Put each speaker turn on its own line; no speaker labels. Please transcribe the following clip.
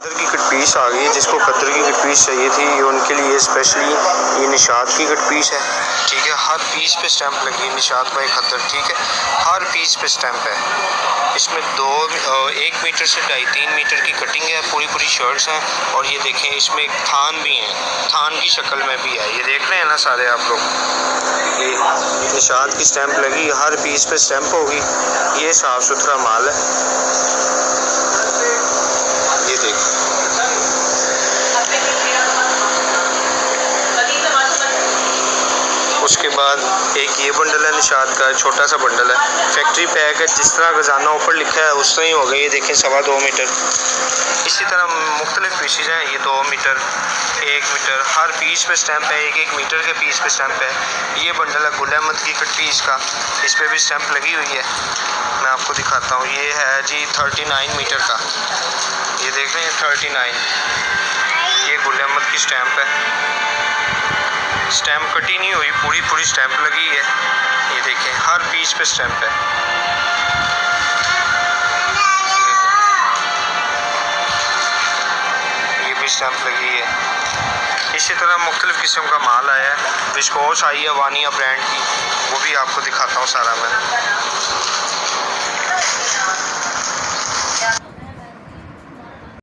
कदर की cut piece आ गई है, जिसको कदर की कट पीस चाहिए थी, ये उनके लिए स्पेशली ये निशात की कट पीस है। ठीक है, हर पीस पे स्टैंप लगी है निशात बाई खतर ठीक है? हर पीस पे स्टैंप है। इसमें दो एक मीटर से ढाई, तीन मीटर की कटिंग है, पूरी पूरी शर्ट्स हैं, और ये देखें, इसमें एक थान भी है। थान की शक्ल में भी है। ये देख रहे हैं ना सारे आप लोग? ये निशात की स्टैंप लगी, हर पीस पे स्टैंप होगी। ये साफ़ सुथरा माल है ये देखो उसके बाद एक ये बंडल है निशात का, छोटा सा बंडल है। फैक्ट्री पैक है, जिस तरह खजाना ऊपर लिखा है, उस तरह ही होगा। ये देखें, सवा दो मीटर। इसी तरह मुख्तलिफ़ पीसीज हैं। ये दो मीटर, एक मीटर। हर पीस पे स्टैंप है, एक एक मीटर के पीस पे स्टैंप है। ये बंडल है गुल अहमद की कट पीस का इस पर भी स्टैंप लगी हुई है। मैं आपको दिखाता हूँ। ये है जी थर्टी नाइन मीटर का। ये देख रहे हैं थर्टी नाइन ये गुल अहमद की स्टैंप है। स्टैम्प कटी नहीं हुई, पूरी पूरी स्टैंप लगी है। ये देखें, हर पीस पे स्टैंप है। ये भी स्टैंप लगी है। इसी तरह मुख्तलिफ़ किस्म का माल आया है। विस्कोस आई है वानिया ब्रांड की, वो भी आपको दिखाता हूँ सारा मैं।